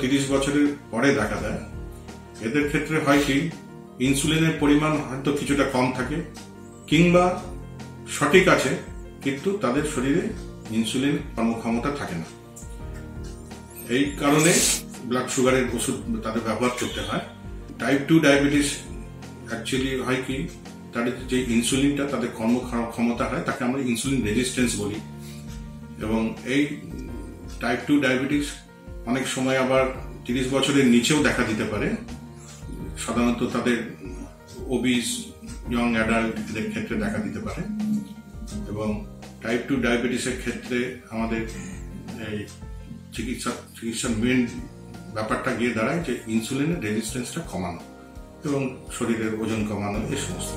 তিরিশ বছরের পরে দেখা দেয় এদের ক্ষেত্রে হয় কি, ইনসুলিনের পরিমাণ হয়তো কিছুটা কম থাকে কিংবা সঠিক আছে, কিন্তু তাদের শরীরে ইনসুলিন কর্মক্ষমতা থাকে না। এই কারণে ব্লাড সুগারের ওষুধ তাদের ব্যবহার করতে হয়। টাইপ টু ডায়াবেটিস অ্যাকচুয়ালি হয় কি তাদের যে ইনসুলিনটা তাদের কর্মক্ষমতা হয়, তাকে আমরা ইনসুলিন রেজিস্ট্যান্স বলি। এবং এই টাইপ টু ডায়াবেটিস অনেক সময় আবার তিরিশ বছরের নিচেও দেখা দিতে পারে। সাধারণত তাদের ওবিস ইয়ং অ্যাডাল্ট এদের ক্ষেত্রে দেখা দিতে পারে। এবং টাইপ টু ডায়াবেটিসের ক্ষেত্রে আমাদের এই চিকিৎসা চিকিৎসার মেন ব্যাপারটা গিয়ে দাঁড়ায় যে ইনসুলিনের রেজিস্ট্যান্সটা কমানো এবং শরীরের ওজন কমানো, এই সমস্ত।